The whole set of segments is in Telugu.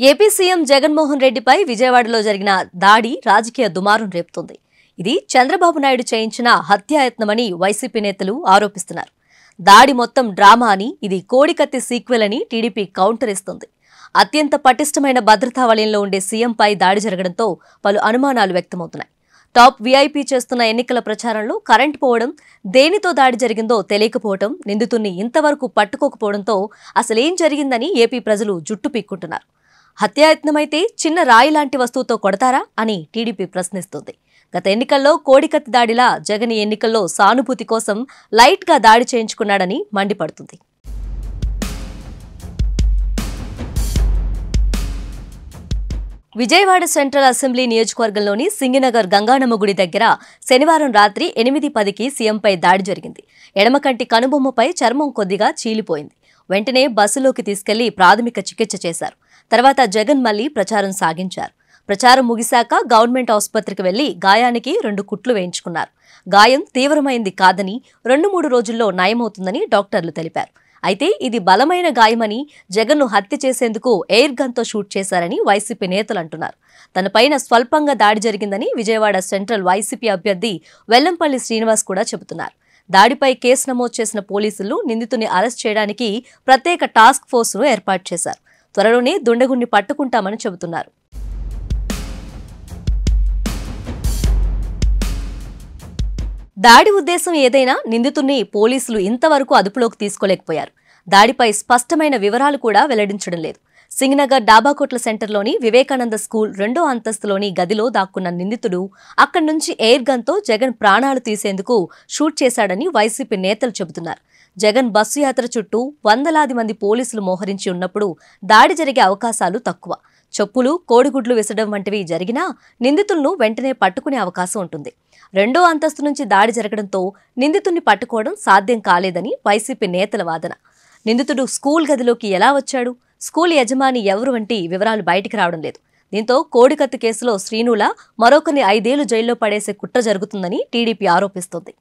ఏపీ సీఎం జగన్మోహన్ రెడ్డిపై విజయవాడలో జరిగిన దాడి రాజకీయ దుమారం రేపుతోంది. ఇది చంద్రబాబు నాయుడు చేయించిన హత్యాయత్నమని వైసీపీ నేతలు ఆరోపిస్తున్నారు. దాడి మొత్తం డ్రామా అని ఇది కోడికత్తి సీక్వెల్ అని టీడీపీ కౌంటర్ ఇస్తుంది అత్యంత పటిష్టమైన భద్రతా వలయంలో ఉండే సీఎంపై దాడి జరగడంతో పలు అనుమానాలు వ్యక్తమవుతున్నాయి. టాప్ వీఐపీ చేస్తున్న ఎన్నికల ప్రచారంలో కరెంట్ పోవడం దేనితో దాడి జరిగిందో తెలియకపోవడం నిందితుణ్ణి ఇంతవరకు పట్టుకోకపోవడంతో అసలేం జరిగిందని ఏపీ ప్రజలు జుట్టు పీక్కుంటున్నారు. హత్యాయత్నమైతే చిన్న రాయి లాంటి వస్తువుతో కొడతారా అని టీడీపీ ప్రశ్నిస్తుంది. గత ఎన్నికల్లో కోడికత్తి దాడిలా జగన్ ఈ ఎన్నికల్లో సానుభూతి కోసం లైట్గా దాడి చేయించుకున్నాడని మండిపడుతుంది. విజయవాడ సెంట్రల్ అసెంబ్లీ నియోజకవర్గంలోని సింగినగర్ గంగానమ్మ గుడి దగ్గర శనివారం రాత్రి ఎనిమిది పదికి సీఎంపై దాడి జరిగింది. ఎడమకంటి కనుబొమ్మపై చర్మం కొద్దిగా చీలిపోయింది. వెంటనే బస్సులోకి తీసుకెళ్ళి ప్రాథమిక చికిత్స చేశారు. తర్వాత జగన్ మళ్ళీ ప్రచారం సాగించారు. ప్రచారం ముగిశాక గవర్నమెంట్ ఆసుపత్రికి వెళ్ళి గాయానికి రెండు కుట్లు వేయించుకున్నారు. గాయం తీవ్రమైంది కాదని రెండు మూడు రోజుల్లో నయమవుతుందని డాక్టర్లు తెలిపారు. అయితే ఇది బలమైన గాయమని జగన్ను హత్య చేసేందుకు ఎయిర్ గన్తో షూట్ చేశారని వైసీపీ నేతలు అంటున్నారు. తనపైన స్వల్పంగా దాడి జరిగిందని విజయవాడ సెంట్రల్ వైసీపీ అభ్యర్థి వెల్లంపల్లి శ్రీనివాస్ కూడా చెబుతున్నారు. దాడిపై కేసు నమోదు చేసిన పోలీసులు నిందితుని అరెస్ట్ చేయడానికి ప్రత్యేక టాస్క్ ఫోర్స్ను ఏర్పాటు చేశారు. త్వరలోనే దుండగుణ్ణి పట్టుకుంటామని చెబుతున్నారు. దాడి ఉద్దేశం ఏదైనా నిందితుణ్ణి పోలీసులు ఇంతవరకు అదుపులోకి తీసుకోలేకపోయారు. దాడిపై స్పష్టమైన వివరాలు కూడా వెల్లడించడం లేదు. సింగనగర్ డాబాకోట్ల సెంటర్లోని వివేకానంద స్కూల్ రెండో అంతస్తులోని గదిలో దాక్కున్న నిందితుడు అక్కడి నుంచి ఎయిర్ గన్తో జగన్ ప్రాణాలు తీసేందుకు షూట్ చేశాడని వైసీపీ నేతలు చెబుతున్నారు. జగన్ బస్సు యాత్ర చుట్టూ వందలాది మంది పోలీసులు మోహరించి ఉన్నప్పుడు దాడి జరిగే అవకాశాలు తక్కువ. చెప్పులు కోడిగుడ్లు విసడం వంటివి జరిగినా నిందితులను వెంటనే పట్టుకునే అవకాశం ఉంటుంది. రెండో అంతస్తు నుంచి దాడి జరగడంతో నిందితుణ్ణి పట్టుకోవడం సాధ్యం కాలేదని వైసీపీ నేతల వాదన. నిందితుడు స్కూల్ గదిలోకి ఎలా వచ్చాడు? స్కూల్ యజమాని ఎవరు వంటి వివరాలు బయటికి రావడం లేదు. దీంతో కోడికత్తి కేసులో శ్రీనుల మరొకరిని ఐదేళ్ళు జైల్లో పడేసే కుట్ర జరుగుతుందని టీడీపీ ఆరోపిస్తోంది.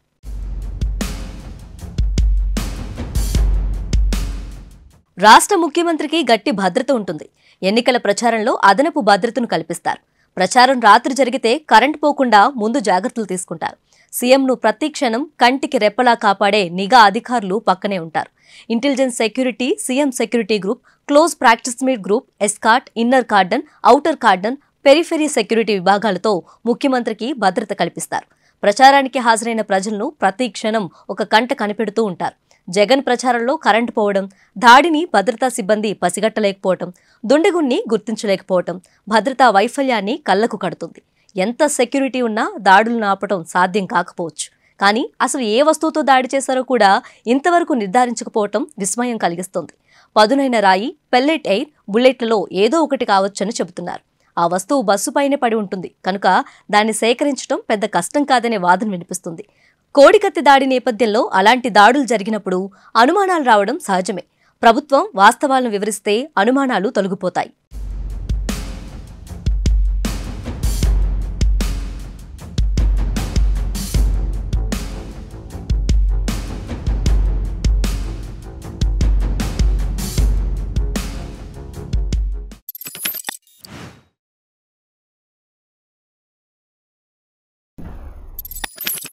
రాష్ట్ర ముఖ్యమంత్రికి గట్టి భద్రత ఉంటుంది. ఎన్నికల ప్రచారంలో అదనపు భద్రతను కల్పిస్తారు. ప్రచారం రాత్రి జరిగితే కరెంట్ పోకుండా ముందు జాగ్రత్తలు తీసుకుంటారు. సీఎంను ప్రతి క్షణం కంటికి రెప్పలా కాపాడే నిఘా అధికారులు పక్కనే ఉంటారు. Intelligence security CM security group close practice meet group escort inner cordon outer cordon periphery security విభాగాలతో ముఖ్యమంత్రికి భద్రత కల్పిస్తారు. ప్రచారానికి హాజరైన ప్రజలను ప్రతి క్షణం ఒక కంట కనిపెడుతూ ఉంటారు. జగన్ ప్రచారంలో కరెంటు పోవడం దాడిని భద్రతా సిబ్బంది పసిగట్టలేకపోవటం దుండగుణ్ణి గుర్తించలేకపోవటం భద్రతా వైఫల్యాన్ని కళ్ళకు కడుతుంది. ఎంత సెక్యూరిటీ ఉన్నా దాడులు ఆపటం సాధ్యం కాకపోవచ్చు. కానీ అసలు ఏ వస్తువుతో దాడి చేశారో కూడా ఇంతవరకు నిర్ధారించకపోవటం విస్మయం కలిగిస్తుంది. పదునైన రాయి పెల్లెట్ ఎయిర్ బుల్లెట్లలో ఏదో ఒకటి కావచ్చని చెబుతున్నారు. ఆ వస్తువు బస్సుపైనే పడి ఉంటుంది. కనుక దాన్ని సేకరించడం పెద్ద కష్టం కాదనే వాదన వినిపిస్తుంది. కోడికత్తి దాడి నేపథ్యంలో అలాంటి దాడులు జరిగినప్పుడు అనుమానాలు రావడం సహజమే. ప్రభుత్వం వాస్తవాలను వివరిస్తే అనుమానాలు తొలగిపోతాయి.